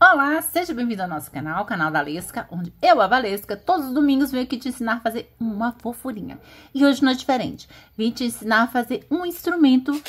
Olá, seja bem-vindo ao nosso canal, o canal da Lesca, onde eu, a Valesca, todos os domingos venho aqui te ensinar a fazer uma fofurinha. E hoje não é diferente, vim te ensinar a fazer um instrumento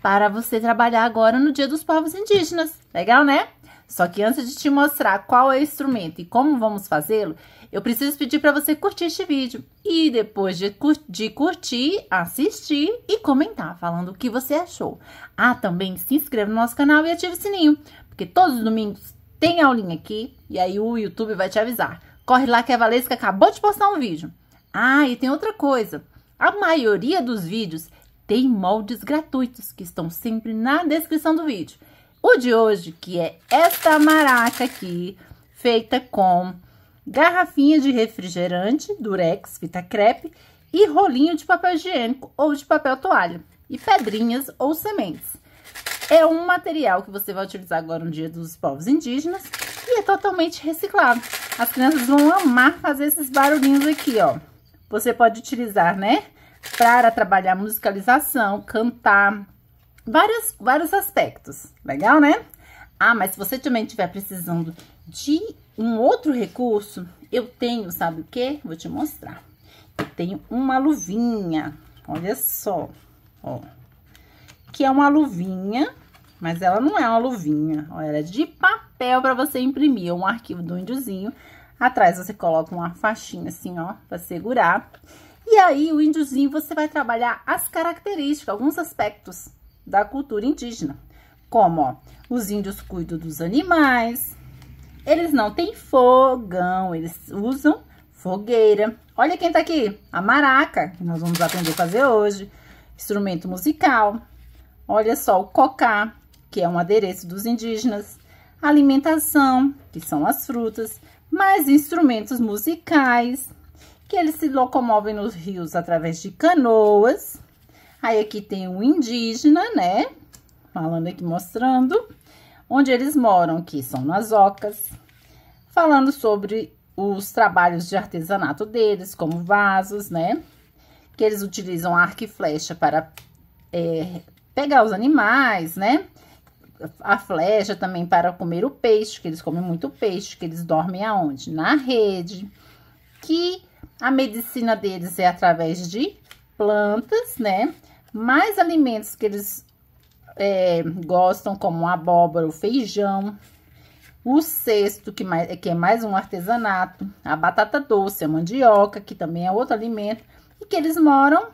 para você trabalhar agora no Dia dos Povos Indígenas. Legal, né? Só que antes de te mostrar qual é o instrumento e como vamos fazê-lo, eu preciso pedir para você curtir este vídeo. E depois de, cur de curtir, assistir e comentar, falando o que você achou. Ah, também se inscreva no nosso canal e ative o sininho, porque todos os domingos tem aulinha aqui e aí o YouTube vai te avisar. Corre lá que a Valesca acabou de postar um vídeo. Ah, e tem outra coisa. A maioria dos vídeos tem moldes gratuitos que estão sempre na descrição do vídeo. O de hoje, que é esta maraca aqui, feita com garrafinha de refrigerante, durex, fita crepe e rolinho de papel higiênico ou de papel toalha e pedrinhas ou sementes. É um material que você vai utilizar agora no Dia dos Povos Indígenas e é totalmente reciclado. As crianças vão amar fazer esses barulhinhos aqui, ó. Você pode utilizar, né, para trabalhar musicalização, cantar, vários, vários aspectos. Legal, né? Ah, mas se você também estiver precisando de um outro recurso, eu tenho, sabe o que? Vou te mostrar. Eu tenho uma luvinha, olha só, ó. Que é uma luvinha, mas ela não é uma luvinha, ela é de papel para você imprimir um arquivo do índiozinho. Atrás você coloca uma faixinha assim, ó, para segurar. E aí, o índiozinho, você vai trabalhar as características, alguns aspectos da cultura indígena. Como, ó, os índios cuidam dos animais, eles não têm fogão, eles usam fogueira. Olha quem tá aqui, a maraca, que nós vamos aprender a fazer hoje. Instrumento musical. Olha só o cocá, que é um adereço dos indígenas. Alimentação, que são as frutas. Mais instrumentos musicais, que eles se locomovem nos rios através de canoas. Aí aqui tem o indígena, né? Falando aqui, mostrando onde eles moram, que são nas ocas. Falando sobre os trabalhos de artesanato deles, como vasos, né? Que eles utilizam arco e flecha para é, pegar os animais, né? A flecha também para comer o peixe, que eles comem muito peixe, que eles dormem aonde? Na rede. Que a medicina deles é através de plantas, né? Mais alimentos que eles é, gostam, como abóbora, o feijão, o cesto, que, mais, que é mais um artesanato, a batata doce, a mandioca, que também é outro alimento, e que eles moram,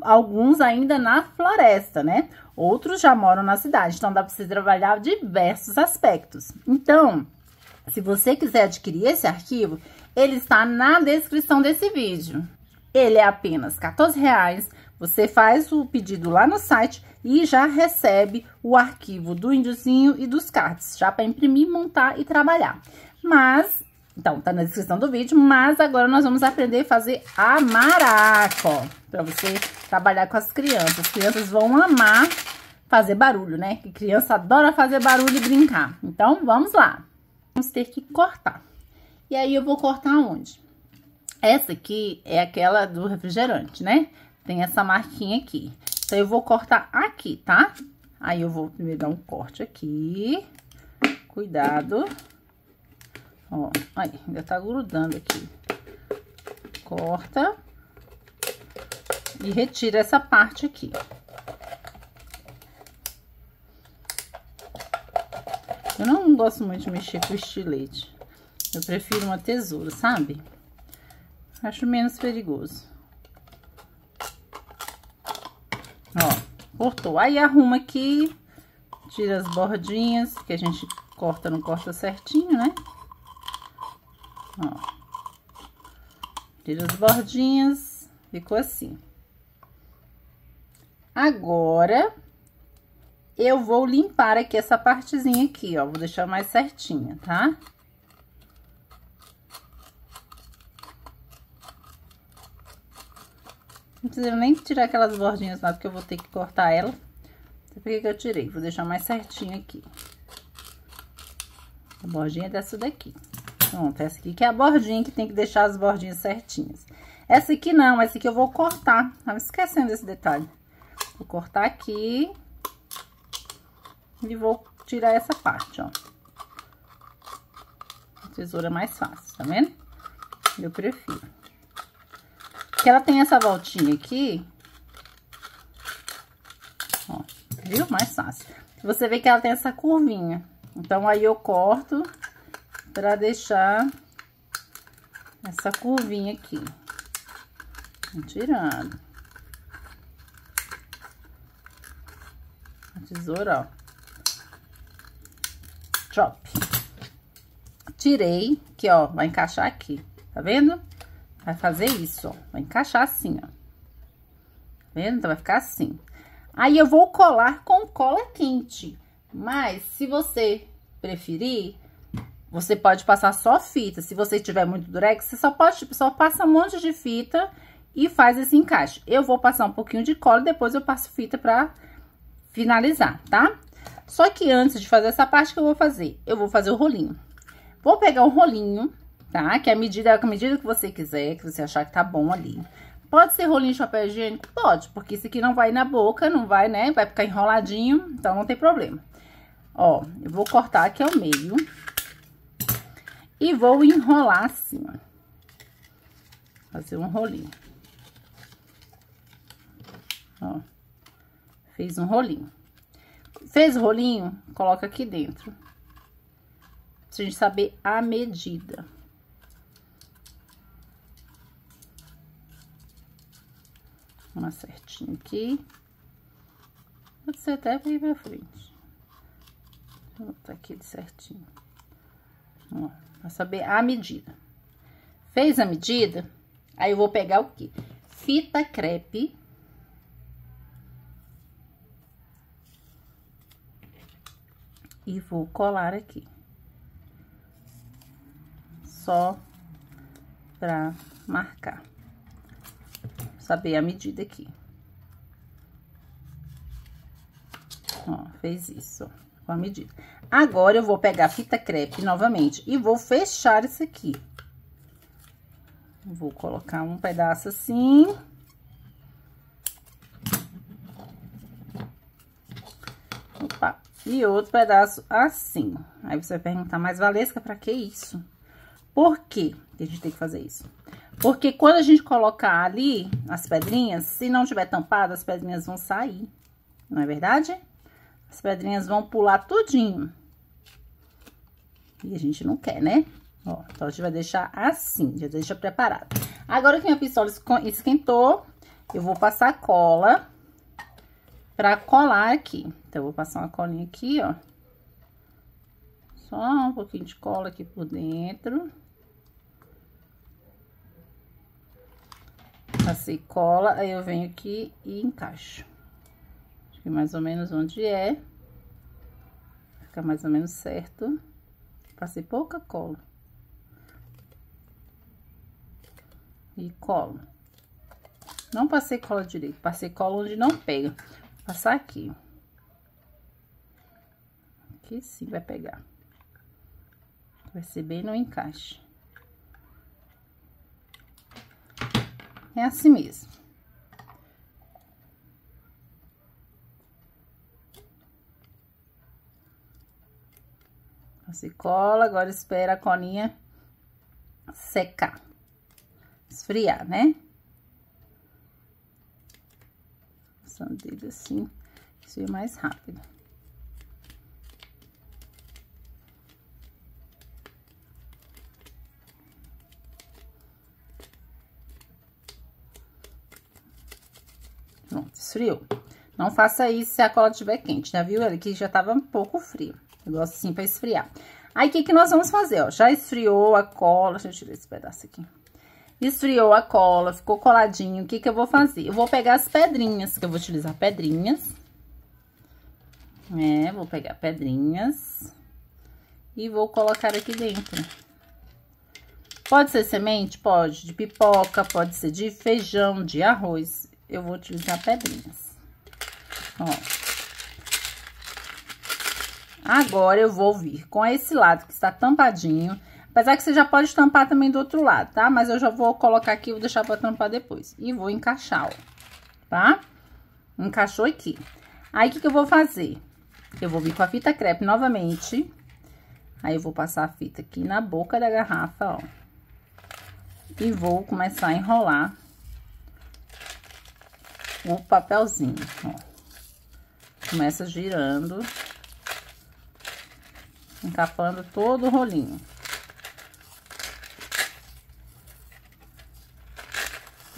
alguns ainda na floresta, né? Outros já moram na cidade, então dá para você trabalhar diversos aspectos. Então, se você quiser adquirir esse arquivo, ele está na descrição desse vídeo. Ele é apenas R$14,00. Você faz o pedido lá no site e já recebe o arquivo do índiozinho e dos cards, já para imprimir, montar e trabalhar. Mas, então, tá na descrição do vídeo, mas agora nós vamos aprender a fazer a maraca, ó, para você trabalhar com as crianças. As crianças vão amar fazer barulho, né? Que criança adora fazer barulho e brincar. Então, vamos lá. Vamos ter que cortar. E aí, eu vou cortar onde? Essa aqui é aquela do refrigerante, né? Tem essa marquinha aqui. Então, eu vou cortar aqui, tá? Aí, eu vou primeiro dar um corte aqui. Cuidado. Ó, aí, ainda tá grudando aqui. Corta. E retira essa parte aqui. Eu não gosto muito de mexer com estilete. Eu prefiro uma tesoura, sabe? Acho menos perigoso. Ó, cortou. Aí, arruma aqui, tira as bordinhas, que a gente corta, não corta certinho, né? Ó. Tira as bordinhas, ficou assim. Agora, eu vou limpar aqui essa partezinha aqui, ó. Vou deixar mais certinha, tá? Não precisa nem tirar aquelas bordinhas lá, porque eu vou ter que cortar ela. Por que eu tirei. Vou deixar mais certinho aqui. A bordinha é dessa daqui. Pronto, essa aqui que é a bordinha que tem que deixar as bordinhas certinhas. Essa aqui não, essa aqui eu vou cortar. Tava esquecendo desse detalhe. Vou cortar aqui. E vou tirar essa parte, ó. A tesoura é mais fácil, tá vendo? Eu prefiro. Porque ela tem essa voltinha aqui. Ó, viu? Mais fácil. Você vê que ela tem essa curvinha. Então, aí eu corto pra deixar essa curvinha aqui. Tirando. Tesoura, ó. Chop. Tirei, que ó, vai encaixar aqui, tá vendo? Vai fazer isso, ó, vai encaixar assim, ó. Tá vendo? Então, vai ficar assim. Aí, eu vou colar com cola quente. Mas, se você preferir, você pode passar só fita. Se você tiver muito durex, você só pode, só passa um monte de fita e faz esse encaixe. Eu vou passar um pouquinho de cola e depois eu passo fita pra finalizar, tá? Só que antes de fazer essa parte que eu vou fazer, eu vou fazer o rolinho. Vou pegar o rolinho, tá? Que é a medida, a medida que você quiser, que você achar que tá bom ali. Pode ser rolinho de papel higiênico? Pode, porque isso aqui não vai na boca, não vai, né? Vai ficar enroladinho, então não tem problema. Ó, eu vou cortar aqui ao meio. E vou enrolar assim, ó. Fazer um rolinho. Ó. Fez um rolinho. Fez o rolinho, coloca aqui dentro. Pra gente saber a medida. Uma certinha aqui. Pode ser até pra ir pra frente. Vou botar aqui de certinho. Ó, pra saber a medida. Fez a medida? Aí eu vou pegar o quê? Fita crepe. E vou colar aqui. Só pra marcar. Saber a medida aqui. Ó, fez isso, com a medida. Agora, eu vou pegar a fita crepe novamente e vou fechar isso aqui. Vou colocar um pedaço assim. E outro pedaço assim. Aí você vai perguntar, mas Valesca, pra que isso? Por que a gente tem que fazer isso? Porque quando a gente colocar ali as pedrinhas, se não tiver tampado, as pedrinhas vão sair. Não é verdade? As pedrinhas vão pular tudinho. E a gente não quer, né? Ó, então, a gente vai deixar assim, já deixa preparado. Agora que minha pistola esquentou, eu vou passar cola pra colar aqui. Então, eu vou passar uma colinha aqui, ó. Só um pouquinho de cola aqui por dentro. Passei cola, aí eu venho aqui e encaixo aqui mais ou menos onde é. Fica mais ou menos certo. Passei pouca cola. E colo. Não passei cola direito, passei cola onde não pega. Passar aqui. Aqui sim vai pegar. Vai ser bem no encaixe. É assim mesmo. Você cola, agora espera a colinha secar. Esfriar, né? Passando dedo assim, isso é mais rápido. Pronto, esfriou. Não faça isso se a cola estiver quente, já viu? Ele que já tava um pouco frio. Eu gosto assim pra esfriar. Aí, o que que nós vamos fazer, ó? Já esfriou a cola, deixa eu tirar esse pedaço aqui. Esfriou a cola, ficou coladinho. O que que eu vou fazer? Eu vou pegar as pedrinhas, que eu vou utilizar pedrinhas. É, vou pegar pedrinhas. E vou colocar aqui dentro. Pode ser semente? Pode. De pipoca, pode ser de feijão, de arroz. Eu vou utilizar pedrinhas. Ó. Agora, eu vou vir com esse lado que está tampadinho. Apesar que você já pode tampar também do outro lado, tá? Mas eu já vou colocar aqui, vou deixar pra tampar depois. E vou encaixar, ó. Tá? Encaixou aqui. Aí, o que, que eu vou fazer? eu vou vir com a fita crepe novamente. Aí, eu vou passar a fita aqui na boca da garrafa, ó. E vou começar a enrolar o papelzinho, ó. Começa girando, encapando todo o rolinho.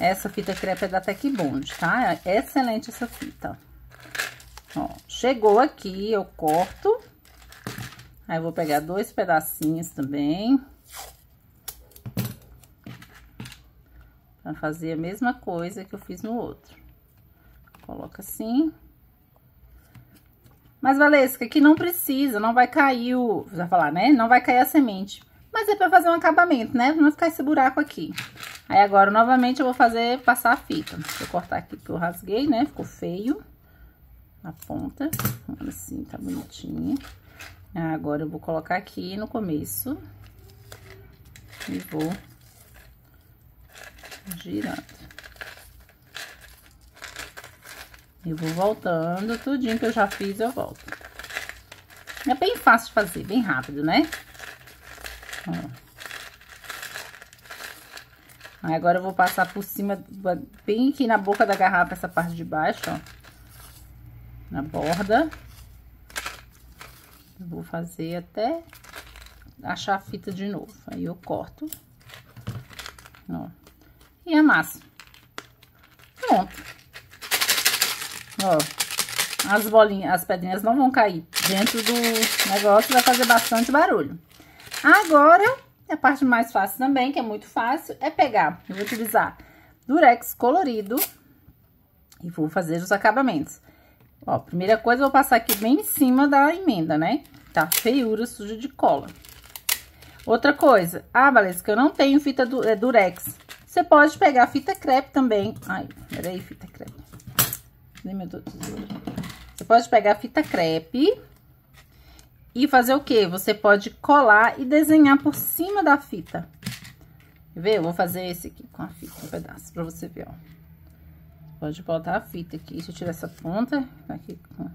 Essa fita crepe é da Tec Bond, tá? É excelente essa fita, ó. Chegou aqui, eu corto. Aí, eu vou pegar dois pedacinhos também. Pra fazer a mesma coisa que eu fiz no outro. Coloca assim. Mas, Valesca, que não precisa, não vai cair o... Já falar, né? Não vai cair a semente. Mas é pra fazer um acabamento, né? Pra não ficar esse buraco aqui. Aí, agora, novamente, eu vou fazer, passar a fita. Deixa eu cortar aqui, porque eu rasguei, né? Ficou feio. Na ponta. Assim, tá bonitinha. Agora, eu vou colocar aqui no começo. E vou girando. Eu vou voltando, tudinho que eu já fiz, eu volto. É bem fácil de fazer, bem rápido, né? Aí, agora eu vou passar por cima, bem aqui na boca da garrafa, essa parte de baixo, ó. Na borda. Vou fazer até achar a fita de novo. Aí, eu corto. Ó. E amasso. Pronto. Ó, as bolinhas, as pedrinhas não vão cair dentro do negócio, vai fazer bastante barulho. Agora, a parte mais fácil também, que é muito fácil, é pegar, eu vou utilizar durex colorido e vou fazer os acabamentos. Ó, primeira coisa, eu vou passar aqui bem em cima da emenda, né? Tá feiura, suja de cola. Outra coisa, ah, Valesca, eu não tenho fita du é, durex. Você pode pegar fita crepe também. Ai, peraí, fita crepe. Você pode pegar fita crepe e fazer o quê? Você pode colar e desenhar por cima da fita. Quer ver? Eu vou fazer esse aqui com a fita, um pedaço, pra você ver, ó. Pode botar a fita aqui. Deixa eu tirar essa ponta. Tá aqui com um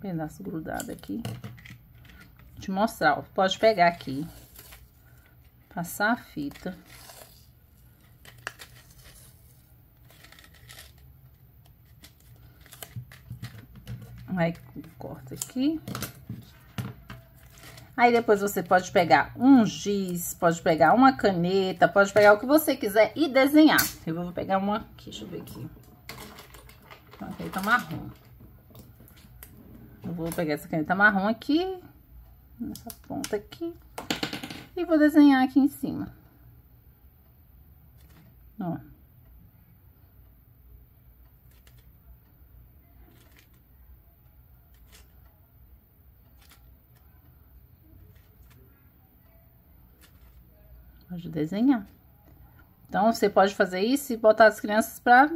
pedaço grudado aqui. Vou te mostrar, ó. Pode pegar aqui. Passar a fita. Aí, corta aqui. Aí, depois você pode pegar um giz, pode pegar uma caneta, pode pegar o que você quiser e desenhar. Eu vou pegar uma aqui, deixa eu ver aqui. Uma caneta marrom. Eu vou pegar essa caneta marrom aqui, nessa ponta aqui, e vou desenhar aqui em cima. Ó. Pode desenhar. Então, você pode fazer isso e botar as crianças para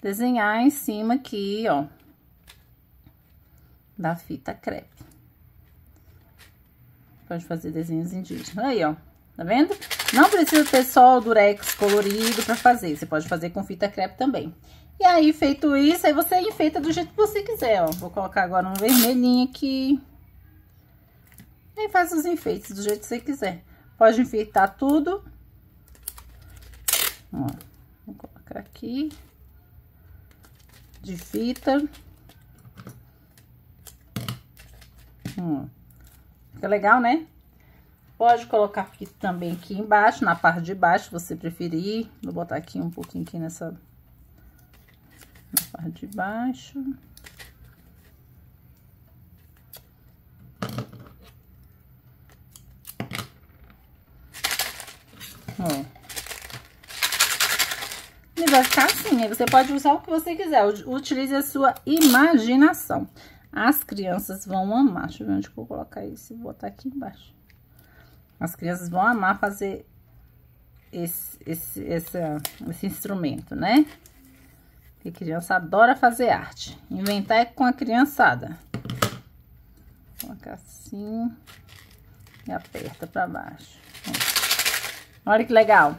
desenhar em cima aqui, ó, da fita crepe. Pode fazer desenhos indígenas. Aí, ó, tá vendo? Não precisa ter só o durex colorido para fazer, você pode fazer com fita crepe também. E aí, feito isso, aí você enfeita do jeito que você quiser, ó. Vou colocar agora um vermelhinho aqui. E faz os enfeites do jeito que você quiser. Pode enfeitar tudo. Ó, vou colocar aqui. De fita. Ó. Fica legal, né? Pode colocar aqui também aqui embaixo, na parte de baixo, se você preferir. Vou botar aqui um pouquinho aqui nessa... Na parte de baixo. Ó. E vai ficar assim, aí você pode usar o que você quiser, utilize a sua imaginação. As crianças vão amar, deixa eu ver onde eu vou colocar isso, vou botar aqui embaixo. As crianças vão amar fazer esse, esse, esse, esse instrumento, né? Porque criança adora fazer arte. Inventar é com a criançada. Vou colocar assim e aperta pra baixo. Olha que legal.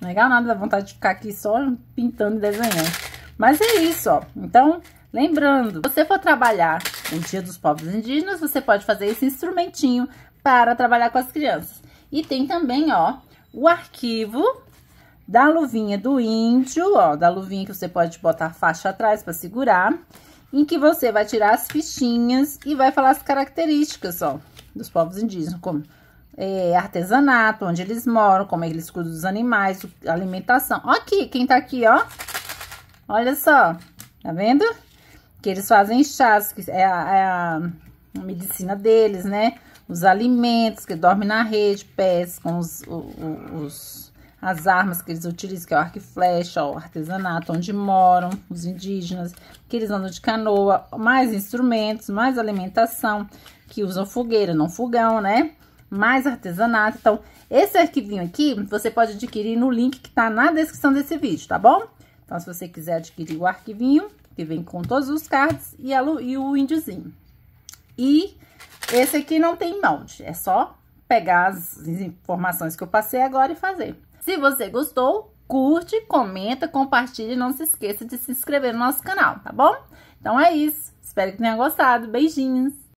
Legal nada, dá vontade de ficar aqui só pintando e desenhando. Mas é isso, ó. Então, Lembrando, se você for trabalhar no Dia dos Povos Indígenas, você pode fazer esse instrumentinho para trabalhar com as crianças. E tem também, ó, o arquivo da luvinha do índio, ó, da luvinha que você pode botar faixa atrás para segurar, em que você vai tirar as fichinhas e vai falar as características, ó, dos povos indígenas, como é, artesanato, onde eles moram, como é eles cuidam dos animais, alimentação. Ó aqui, quem tá aqui, ó, olha só, tá vendo? Que eles fazem chás, que é a, é a medicina deles, né? Os alimentos, que dormem na rede, pescam os, os, as armas que eles utilizam, que é o arco e flecha, o artesanato, onde moram os indígenas, que eles andam de canoa, mais instrumentos, mais alimentação, que usam fogueira, não fogão, né? Mais artesanato. Então, esse arquivinho aqui, você pode adquirir no link que tá na descrição desse vídeo, tá bom? Então, se você quiser adquirir o arquivinho, que vem com todos os cards e, a, e o índiozinho. E esse aqui não tem molde, é só pegar as informações que eu passei agora e fazer. Se você gostou, curte, comenta, compartilha e não se esqueça de se inscrever no nosso canal, tá bom? Então é isso. Espero que tenha gostado. Beijinhos!